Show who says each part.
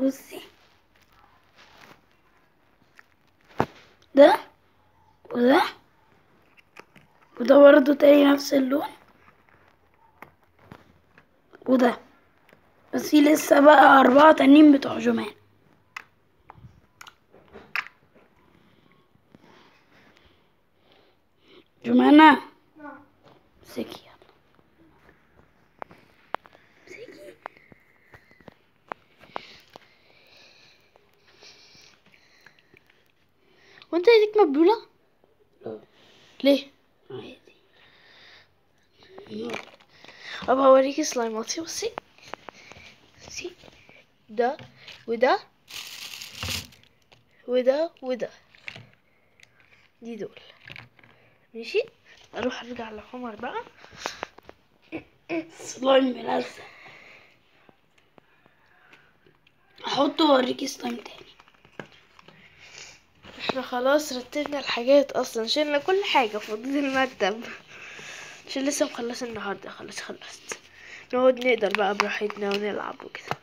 Speaker 1: بصي. ده وده وده برضه تاني نفس اللون. وده. بس في لسه بقى أربعة تانيين بتوع جمان جمانة امسكي
Speaker 2: وانت ايديك مبلولة
Speaker 1: لا
Speaker 2: ليه؟
Speaker 1: عادي.
Speaker 2: ابقى اوريكي سلايماتي بصي بصي ده وده وده وده دي دول. ماشي؟ أروح أرجع لعمر بقى.
Speaker 1: سلايم ملزق احطه وأوريكي سلايم تاني.
Speaker 2: إحنا خلاص رتبنا الحاجات أصلا شلنا كل حاجة فاضل المكتب عشان لسه مخلص النهاردة خلاص خلصت. نقعد نقدر بقى براحتنا ونلعب وكده.